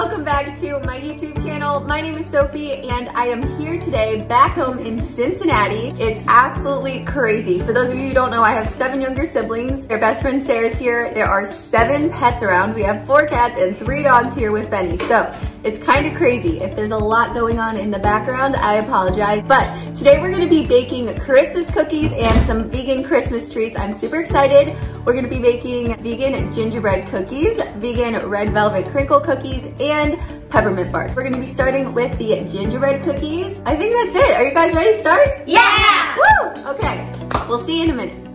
welcome back to my YouTube channel. My name is Sophie and I am here today back home in Cincinnati. It's absolutely crazy. For those of you who don't know, I have seven younger siblings. Their best friend Sarah's here. There are seven pets around. We have four cats and three dogs here with Benny. So it's kind of crazy. If there's a lot going on in the background, I apologize. But today we're gonna be baking Christmas cookies and some vegan Christmas treats. I'm super excited. We're gonna be baking vegan gingerbread cookies, vegan red velvet crinkle cookies, and peppermint bark. We're gonna be starting with the gingerbread cookies. I think that's it. Are you guys ready to start? Yeah! Woo! Okay, we'll see you in a minute.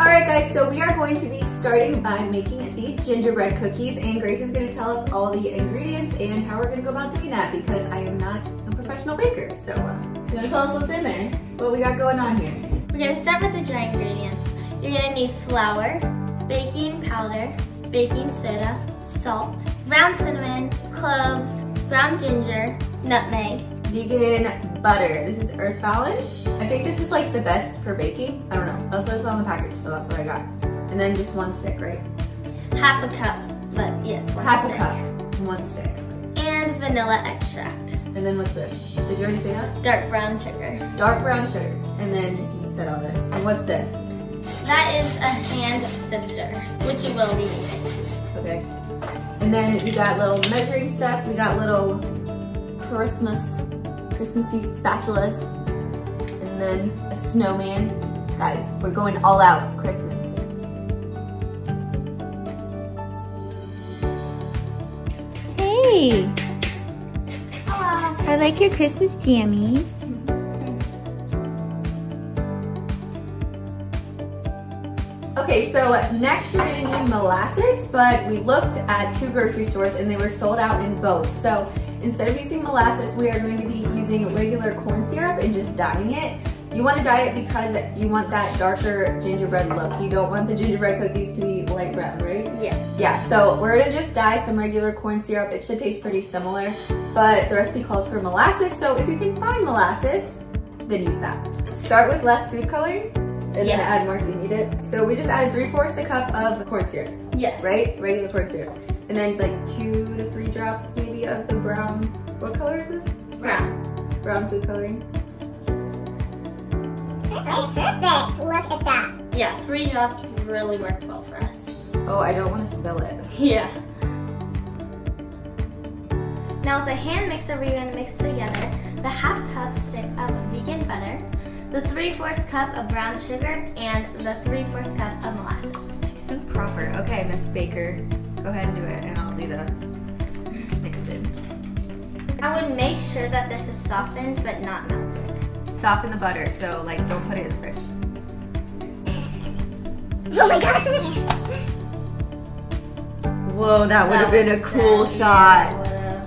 All right guys, so we are going to be starting by making the gingerbread cookies and Grace is gonna tell us all the ingredients and how we're gonna go about doing that because I am not a professional baker. So uh, you wanna tell us what's in there? What we got going on here? We're gonna start with the dry ingredients. You're gonna need flour, baking powder, baking soda, salt, ground cinnamon, cloves, ground ginger, nutmeg, Vegan butter. This is Earth Balance. I think this is like the best for baking. I don't know. That's what it's on the package, so that's what I got. And then just one stick, right? half a cup, but yes, one Half stick. a cup, one stick. And vanilla extract, And then what's this? Did you already say that? dark brown sugar. Dark brown sugar. And then you said all this. And what's this? That is a hand sifter, which you will be using. Okay. And then we got little measuring stuff. We got little Christmas, Christmassy spatulas. And then a snowman. Guys, we're going all out Christmas. Hey, Hello. I like your Christmas jammies. Okay, so next you're gonna need molasses, but we looked at two grocery stores and they were sold out in both. So instead of using molasses, we are going to be using regular corn syrup and just dyeing it. You wanna dye it because you want that darker gingerbread look. You don't want the gingerbread cookies to be light brown, right? Yes. Yeah, so we're gonna just dye some regular corn syrup. It should taste pretty similar, but the recipe calls for molasses. So if you can find molasses, then use that. Start with less food coloring and Yeah. then add more if you need it. So we just added three fourths a cup of corn syrup, Yes. right? Regular corn syrup. And then like two to three drops maybe of the brown, what color is this? Brown. Brown food coloring. Perfect. Look at that. Yeah, three drops really worked well for us. Oh, I don't wanna spill it. Yeah. Now with a hand mixer, we're going to mix together the half cup stick of vegan butter, the 3 fourths cup of brown sugar, and the 3 fourths cup of molasses. So proper. Okay, Miss Baker, go ahead and do it and I'll do the mixing. I would make sure that this is softened but not melted. Soften the butter, so like don't put it in the fridge. Oh my gosh. Whoa, that would have been a cool so- shot. yeah.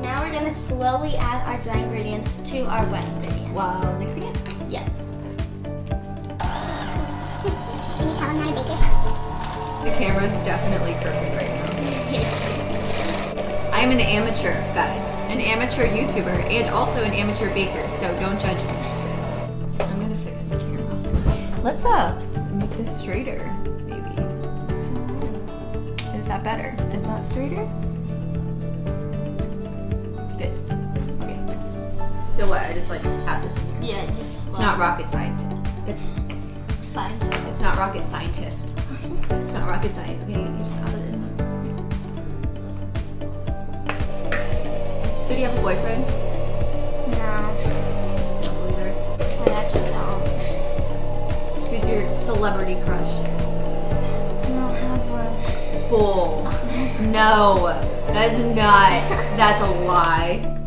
Now we're gonna slowly add our dry ingredients to our wet ingredients. While mixing it. Yes. Can you tell I'm not a baker? The camera's definitely crooked right now. I'm an amateur, guys. An amateur YouTuber and also an amateur baker, so don't judge me. I'm gonna fix the camera. Let's uh make this straighter, maybe. Is that better? Is that straighter? So what? I just like have this in here. Yeah, just It's not rocket science. It's scientist. it's not rocket scientist. It's not rocket science, okay? You just add it in. So do you have a boyfriend? No, Either. I actually don't. Who's your celebrity crush? I don't have one. Bull. No. That is not. That's a lie.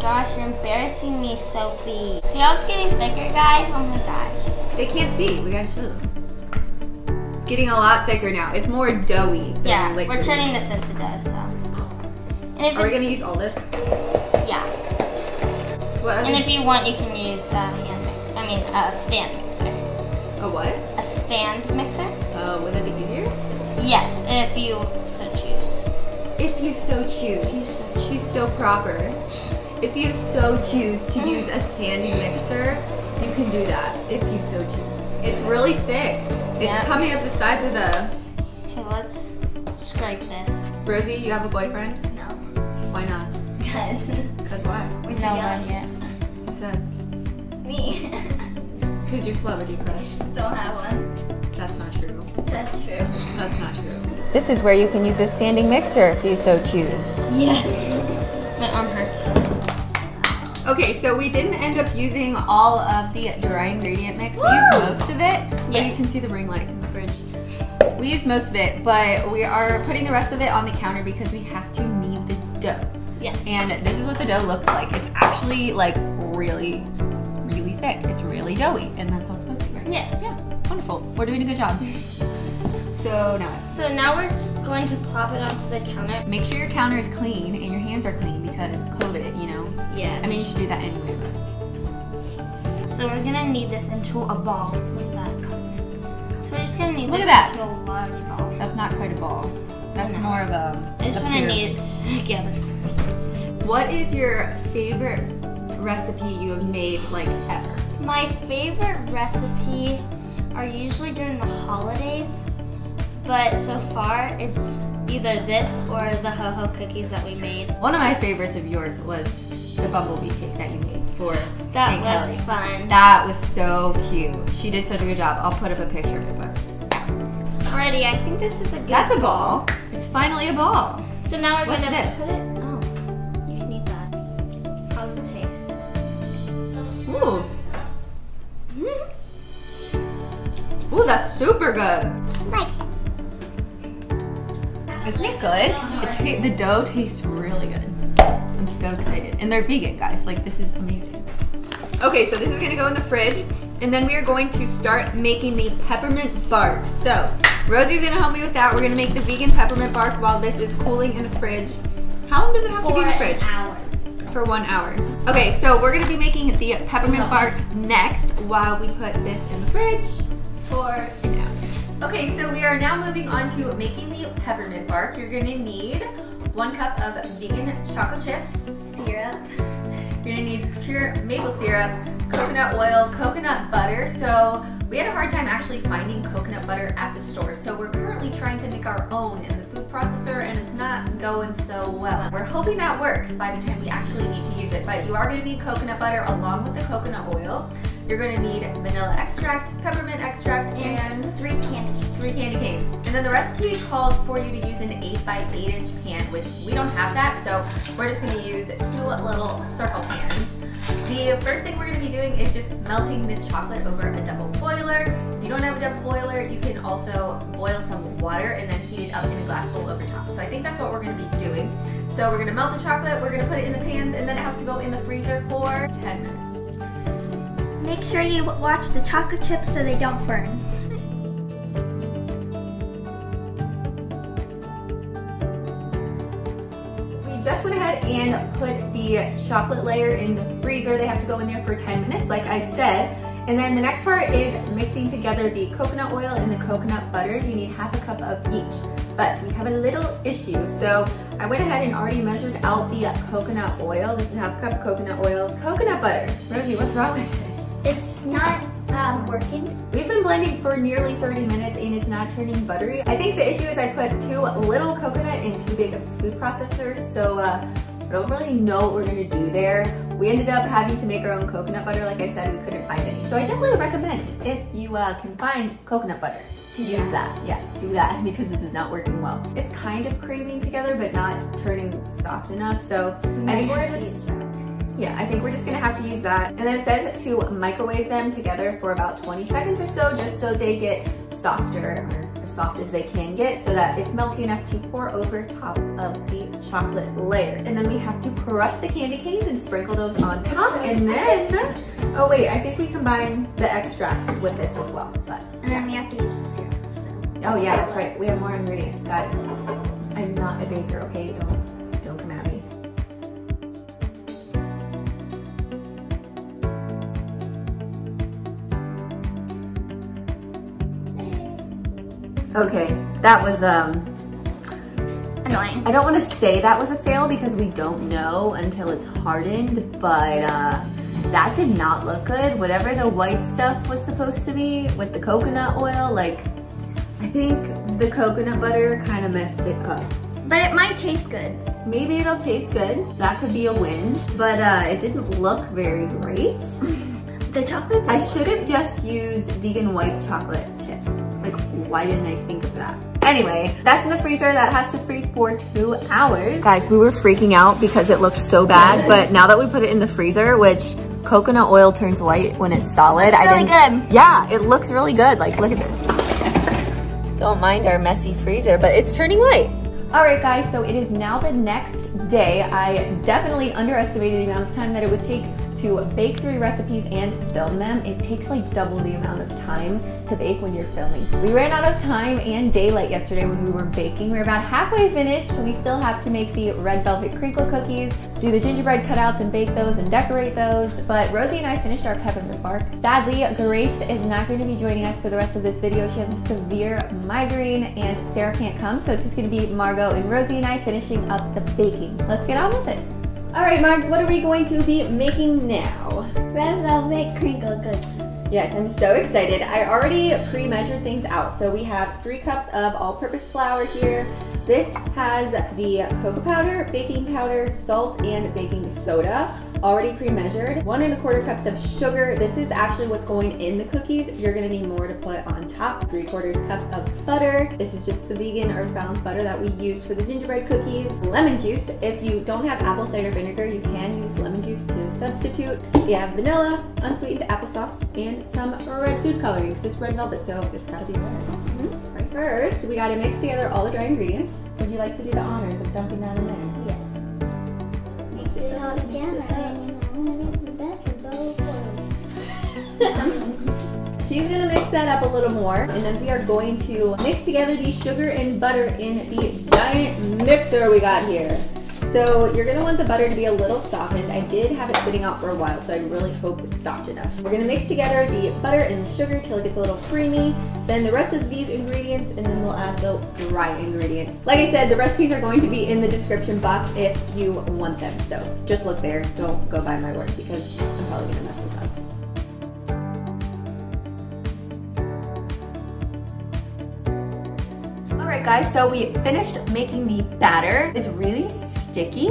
Gosh, you're embarrassing me, Sophie. See how it's getting thicker, guys? Oh my gosh. They can't see. We gotta show them. It's getting a lot thicker now. It's more doughy. Than Yeah, liquidy. we're turning this into dough, so. And if Are we gonna use all this? Yeah. And if you want, you can use a hand mixer. I mean, a stand mixer. a what? A stand mixer? Uh, would that be easier? Yes, if you so choose. If you so choose. She's so proper. If you so choose to use a standing mixer, you can do that if you so choose. It's really thick. It's Yeah. coming up the sides of the. Okay, let's scrape this. Rosie, you have a boyfriend? No. Why not? Guys, Cause why? we no one yet. Who says? Me. Who's your celebrity crush? Don't have one. That's not true. That's true. That's not true. This is where you can use a standing mixer if you so choose. Yes. My arm hurts. Okay, so we didn't end up using all of the dry ingredient mix. We used most of it. But you can see the ring light in the fridge. We used most of it, but we are putting the rest of it on the counter because we have to knead the dough. Yes. And this is what the dough looks like. It's actually like really, really thick. It's really doughy, and that's how it's supposed to be, right? Yes. Yeah, wonderful. We're doing a good job. So now, So now we're going to plop it onto the counter. make sure your counter is clean and your hands are clean because COVID, you know. Yes. I mean, you should do that anyway. But So we're gonna knead this into a ball. Look at that. So we're just gonna knead Look this at that. into a large ball. that's not quite a ball. That's know. more of a. I just a wanna knead it together. What is your favorite recipe you have made like ever? My favorite recipe are usually during the holidays, but so far it's either this or the ho ho cookies that we made. One of my favorites of yours was the bumblebee cake that you made for That Aunt was Kelly. fun. That was so cute. She did such a good job. I'll put up a picture of it. But Alrighty, I think this is a good. that's a ball. It's finally a ball. So now we're What's gonna this? put it. Oh, you can eat that. How's it taste? Ooh. Ooh, that's super good. Isn't it good? It the dough tastes really good. I'm so excited. And they're vegan, guys. Like, this is amazing. Okay, so this is gonna go in the fridge. And then we are going to start making the peppermint bark. So, Rosie's gonna help me with that. We're gonna make the vegan peppermint bark while this is cooling in the fridge. How long does it have to be in the For fridge? an hour. For one hour. Okay, so we're gonna be making the peppermint bark next while we put this in the fridge for. Okay, so we are now moving on to making the peppermint bark. You're gonna need one cup of vegan chocolate chips. Syrup. You're gonna need pure maple syrup, coconut oil, coconut butter. So we had a hard time actually finding coconut butter at the store. So we're currently trying to make our own in the food processor and it's not going so well. We're hoping that works by the time we actually need to use it. But you are gonna need coconut butter along with the coconut oil. You're gonna need vanilla extract, peppermint extract, and Three candy canes. three candy canes. And then the recipe calls for you to use an 8 by 8 inch pan, which we don't have that, so we're just gonna use two little circle pans. The first thing we're gonna be doing is just melting the chocolate over a double boiler. If you don't have a double boiler, you can also boil some water and then heat it up in a glass bowl over top. So I think that's what we're gonna be doing. So we're gonna melt the chocolate, we're gonna put it in the pans, and then it has to go in the freezer for 10 minutes. Make sure you watch the chocolate chips so they don't burn. We just went ahead and put the chocolate layer in the freezer. They have to go in there for 10 minutes, like I said. And then the next part is mixing together the coconut oil and the coconut butter. You need half a cup of each. But we have a little issue. So I went ahead and already measured out the coconut oil. This is half a cup of coconut oil. Coconut butter. Rosie, what's wrong with it? It's not um, working. We've been blending for nearly 30 minutes and it's not turning buttery. I think the issue is I put too little coconut in too big of food processors, so uh, I don't really know what we're gonna do there. We ended up having to make our own coconut butter. Like I said, we couldn't find any. So I definitely recommend if you uh, can find coconut butter to use that. Yeah, do that because this is not working well. It's kind of creaming together, but not turning soft enough. So I think we're just yeah, I think we're just gonna have to use that. And then it says to microwave them together for about 20 seconds or so, just so they get softer, or as soft as they can get, so that it's melty enough to pour over top of the chocolate layer. And then we have to crush the candy canes and sprinkle those on top. And then, oh wait, I think we combine the extracts with this as well. But And then we have to use the syrup. So. oh yeah, that's right. We have more ingredients, guys. I'm not a baker, okay? Don't Okay, that was um annoying. I don't want to say that was a fail because we don't know until it's hardened, but uh, that did not look good. Whatever the white stuff was supposed to be with the coconut oil, like, I think the coconut butter kind of messed it up. But it might taste good. Maybe it'll taste good. That could be a win, but uh, it didn't look very great. The chocolate. I should have just used vegan white chocolate chips. Like, why didn't I think of that? Anyway, that's in the freezer. That has to freeze for two hours. Guys, we were freaking out because it looked so bad, but now that we put it in the freezer, which coconut oil turns white when it's solid. It's I really didn't- good. Yeah, it looks really good. Like, look at this. Don't mind our messy freezer, but it's turning white. All right, guys, so it is now the next day. I definitely underestimated the amount of time that it would take to bake three recipes and film them. It takes like double the amount of time to bake when you're filming. We ran out of time and daylight yesterday when we were baking. We're about halfway finished. We still have to make the red velvet crinkle cookies, do the gingerbread cutouts and bake those and decorate those. But Rosie and I finished our peppermint bark. Sadly, Grace is not going to be joining us for the rest of this video. She has a severe migraine and Sarah can't come, so it's just going to be Margot and Rosie and I finishing up the baking. Let's get on with it. All right, Margs, what are we going to be making now? Red velvet crinkle cookies. Yes, I'm so excited. I already pre-measured things out. So we have three cups of all-purpose flour here. This has the cocoa powder, baking powder, salt, and baking soda already pre-measured. One and a quarter cups of sugar. This is actually what's going in the cookies. You're gonna need more to put on top. Three quarters cups of butter. This is just the vegan Earth Balance butter that we use for the gingerbread cookies. Lemon juice. If you don't have apple cider vinegar, you can use lemon juice to substitute. We have vanilla, unsweetened applesauce, and some red food coloring because it's red velvet, so it's gotta be red. Mm-hmm. Right. First, we gotta mix together all the dry ingredients. Would you like to do the honors of dumping that in there? She's gonna mix that up a little more, and then we are going to mix together the sugar and butter in the giant mixer we got here. So you're gonna want the butter to be a little softened. I did have it sitting out for a while, so I really hope it's soft enough. We're gonna mix together the butter and the sugar till it gets a little creamy. Then the rest of these ingredients, and then we'll add the dry ingredients. Like I said, the recipes are going to be in the description box if you want them. So just look there. Don't go by my word because I'm probably gonna mess this up. All right guys, so we finished making the batter. It's really sticky,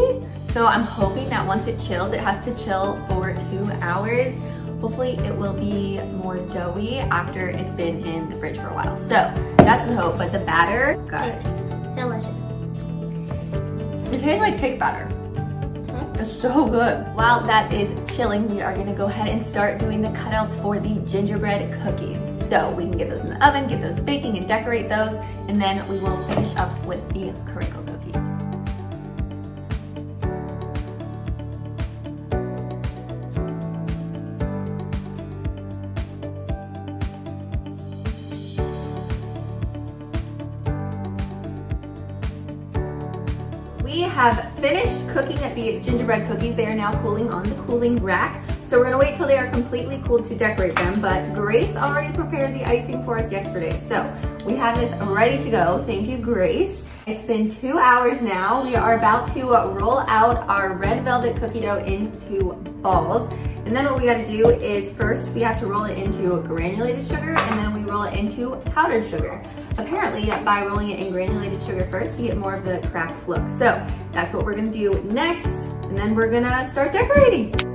so I'm hoping that once it chills, it has to chill for two hours. Hopefully it will be more doughy after it's been in the fridge for a while. So that's the hope, but the batter, guys, Delicious. it tastes like cake batter. Hmm? It's so good. While that is chilling, we are gonna go ahead and start doing the cutouts for the gingerbread cookies. So we can get those in the oven, get those baking and decorate those, and then we will finish up with the crinkle have finished cooking at the gingerbread cookies. They are now cooling on the cooling rack. So we're gonna wait till they are completely cooled to decorate them, but Grace already prepared the icing for us yesterday. So we have this ready to go. Thank you, Grace. It's been two hours now. We are about to roll out our red velvet cookie dough into balls. And then what we gotta do is first we have to roll it into granulated sugar and then we roll it into powdered sugar. Apparently by rolling it in granulated sugar first, you get more of the cracked look. So that's what we're gonna do next. And then we're gonna start decorating.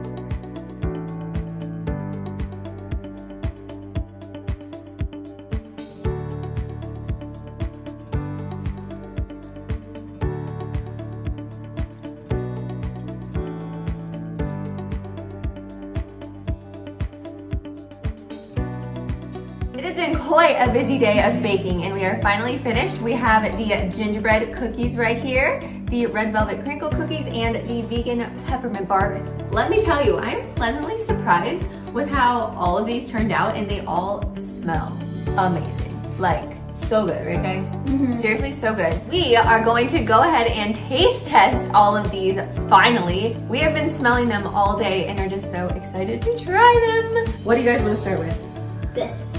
It has been quite a busy day of baking and we are finally finished. We have the gingerbread cookies right here, the red velvet crinkle cookies, and the vegan peppermint bark. Let me tell you, I am pleasantly surprised with how all of these turned out and they all smell amazing. Like, so good, right guys? Mm-hmm. Seriously, so good. We are going to go ahead and taste test all of these finally. We have been smelling them all day and are just so excited to try them. What do you guys want to start with? This.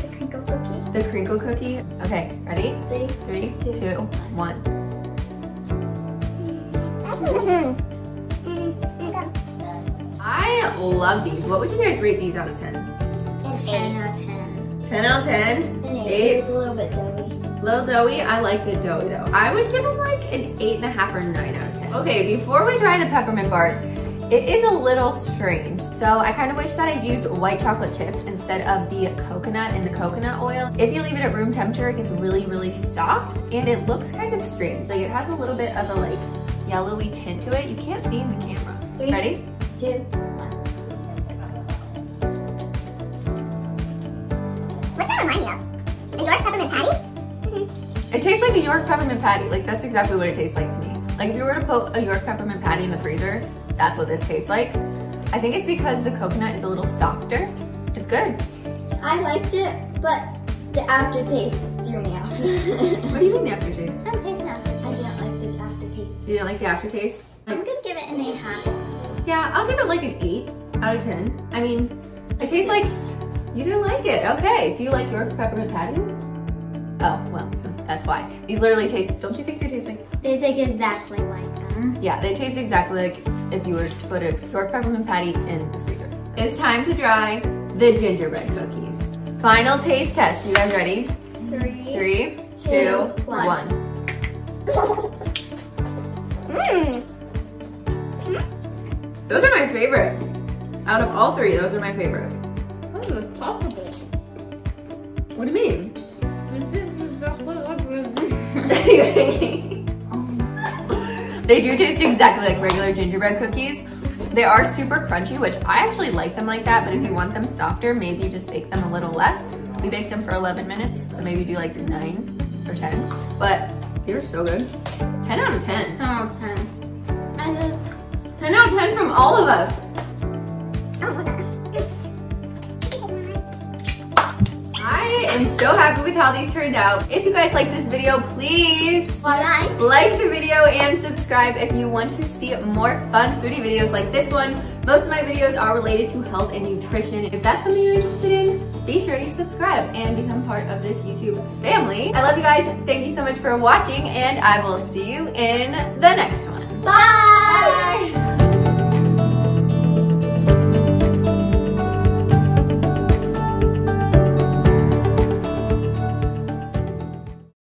The crinkle cookie. The crinkle cookie. Okay, ready? Three. Three, two, one. I love these. What would you guys rate these out of 10? An 10 out of 10. 10 out of 10? An eight. Eight. It's a little bit doughy. Little doughy, I like the doughy though. I would give them like an eight and a half or nine out of 10. Okay, before we try the peppermint bark, it is a little strange. So I kind of wish that I used white chocolate chips instead of the coconut and the coconut oil. If you leave it at room temperature, it gets really, really soft and it looks kind of strange. Like it has a little bit of a like yellowy tint to it. You can't see in the camera. Three. Ready? Two. What's that remind me of? A York peppermint patty? It tastes like a York peppermint patty. Like that's exactly what it tastes like to me. Like if you were to put a York peppermint patty in the freezer, that's what this tastes like. I think it's because the coconut is a little softer. It's good. I liked it, but the aftertaste threw me off. What do you mean the aftertaste? Don't taste that. I didn't like the aftertaste. You didn't like the aftertaste? I'm gonna give it an 8 half. yeah, I'll give it like an eight out of 10. I mean, it tastes like, you didn't like it. Okay, do you like York peppermint patties? Oh, well, that's why. These literally taste, don't you think they taste like They taste exactly like them. Yeah, they taste exactly like if you were to put a York peppermint patty in the freezer. It's time to dry the gingerbread cookies. Final taste test. You guys ready? Three. Three, two, one. one. Mmm. Those are my favorite. Out of all three, those are my favorite. How is it possible? What do you mean? they do taste exactly like regular gingerbread cookies. They are super crunchy, which I actually like them like that, but if you want them softer, maybe just bake them a little less. We baked them for 11 minutes, so maybe do like 9 or 10. But they're so good. 10 out of 10. 10 out of 10. 10 out of 10 from all of us. am so happy with how these turned out. If you guys like this video, please like. like the video and subscribe if you want to see more fun foodie videos like this one. Most of my videos are related to health and nutrition. If that's something you're interested in, be sure you subscribe and become part of this YouTube family. I love you guys. Thank you so much for watching and I will see you in the next one. Bye!